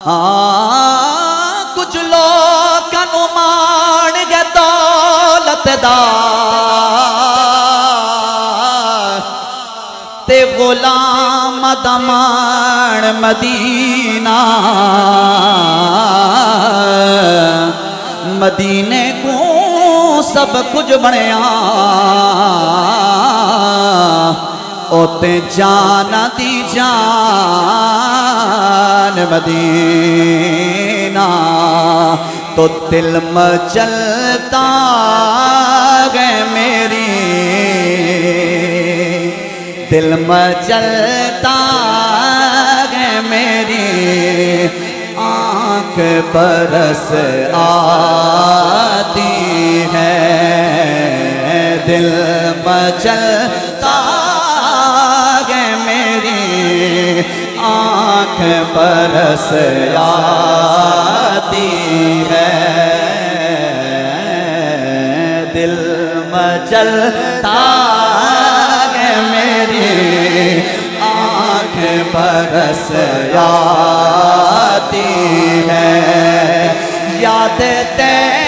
हाँ कुछ लोग अनुमान गए दौलत ते गुलाम दमान मदीना। मदीने को सब कुछ बनया ओते जाना दी जान। मदीना तो दिल मचलता गए मेरी। दिल मचलता गए मेरी। आँख बरस आती है। दिल मचलता बरस आती है। दिल मचलता है मेरी आँख बरस आती है। याद तैबा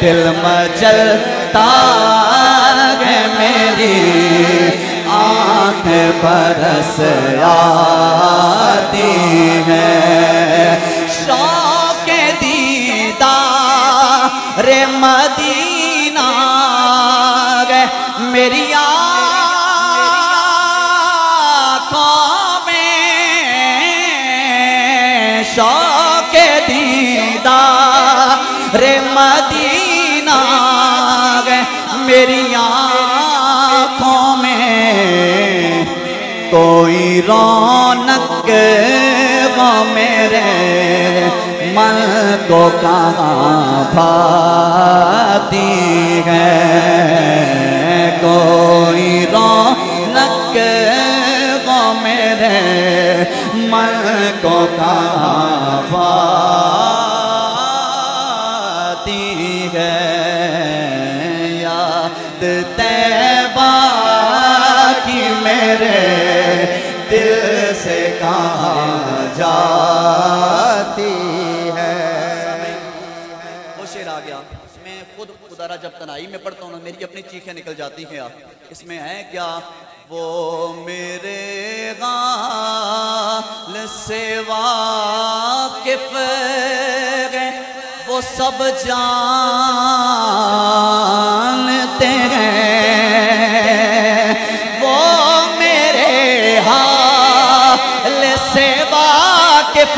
दिल मचलता मेरी। आँख बरस आती है। शौक दीदा रे मदीना मेरी में। शौक दीदा रे गे मेरी आँखों में कोई रौनक वो मेरे मन को कहाँ भाती है। उदारा जब तनाई में पढ़ता हूँ मेरी अपनी चीखें निकल जाती हैं यार इसमें है क्या? वो मेरे गाल वो सब जानते हैं। वो मेरे हाल से वाकिफ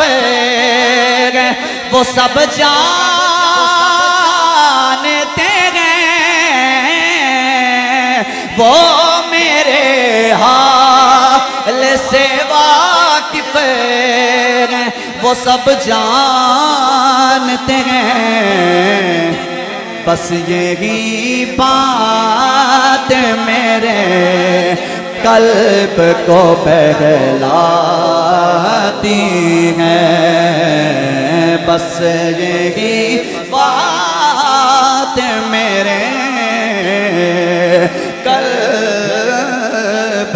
वो सब जानते वो मेरे हाल से वाकिफ हैं। वो सब जानते हैं। बस यही बात मेरे कल्प को बहलाती है। बस यही बात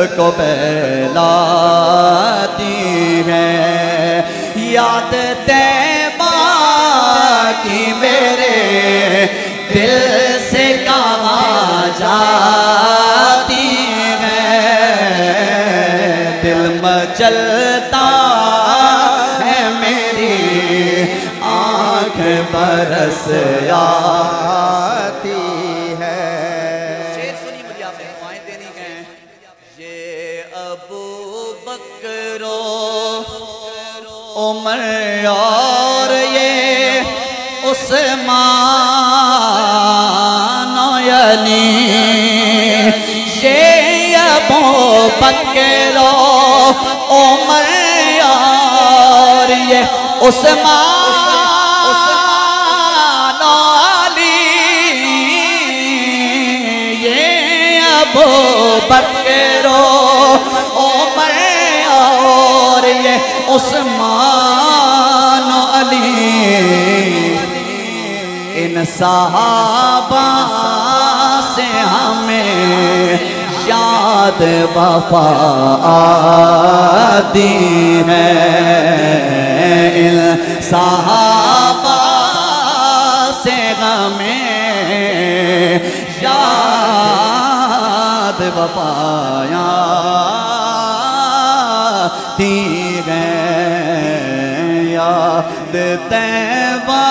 को बहलाती है। याद तैबा की मेरे दिल से कहाँ जाती है। दिल मचलता मेरी आँख बरस आती उमर और ये उस्मान अली ये अबू बकरो उमर और ये उस्मान अली ये अबू बकरो उमर और ये उस्मान साहबा से हमें याद वफा आती है। साहबा से हमें याद वफाया ती है। याद तैबा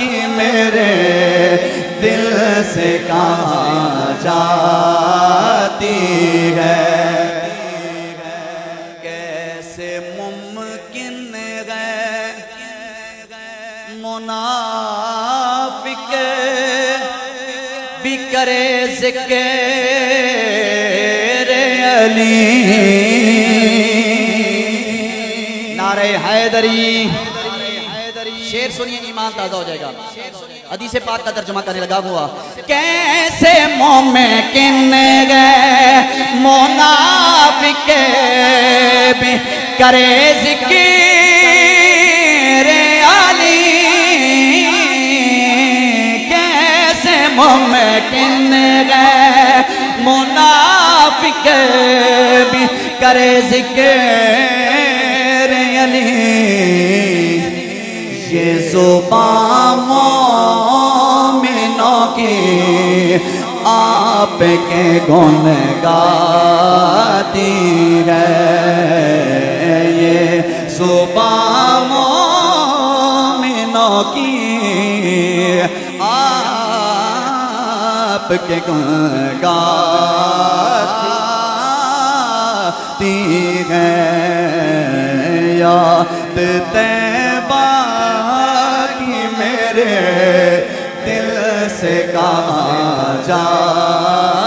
की मेरे दिल से कहाँ जाती है? करे ज़िक्र अली। नारे हैदरी। शेर सुनिए ईमान ताज़ा हो जाएगा। अदी से पाक का तर्जुमा करने लगा हुआ। कैसे मुमकिन गए मुनाफिक भी करे ज़िक्र अली। कैसे मुमकिन गए मुनाफिक भी करे ज़िक्र अली ये ज़ुबान मोमिनों की आपके गुण गाती है। ये ज़ुबान मोमिनों की आपके गुण गाती है। याद तैबा की मेरे दिल से कहा याद